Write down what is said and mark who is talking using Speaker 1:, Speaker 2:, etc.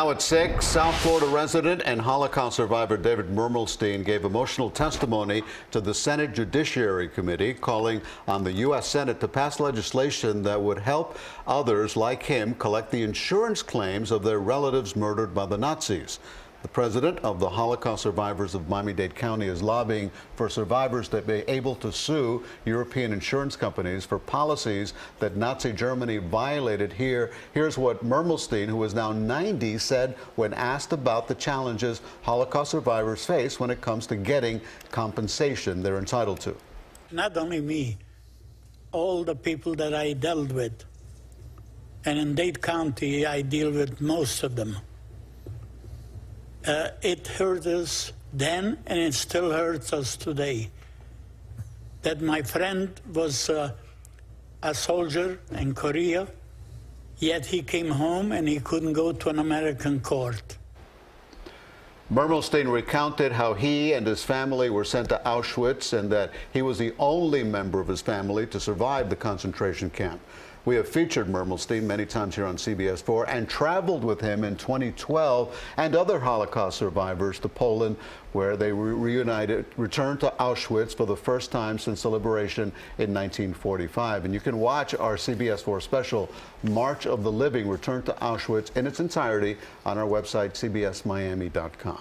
Speaker 1: Now at 6, South Florida resident and Holocaust survivor David Mermelstein gave emotional testimony to the Senate Judiciary Committee, calling on the U.S. Senate to pass legislation that would help others like him collect the insurance claims of their relatives murdered by the Nazis. The president of the Holocaust Survivors of Miami-Dade County is lobbying for survivors to be able to sue European insurance companies for policies that Nazi Germany violated here. Here's what Mermelstein, who is now 90, said when asked about the challenges Holocaust survivors face when it comes to getting compensation they're entitled to.
Speaker 2: Not only me, all the people that I dealt with. And in Dade County, I deal with most of them. Uh, it hurt us then, and it still hurts us today. That my friend was uh, a soldier in Korea, yet he came home and he couldn't go to an American court.
Speaker 1: Mermelstein recounted how he and his family were sent to Auschwitz and that he was the only member of his family to survive the concentration camp. We have featured Mermelstein many times here on CBS 4 and traveled with him in 2012 and other Holocaust survivors to Poland, where they re reunited, returned to Auschwitz for the first time since the liberation in 1945. And you can watch our CBS 4 special, March of the Living, Return to Auschwitz, in its entirety on our website, cbsmiami.com.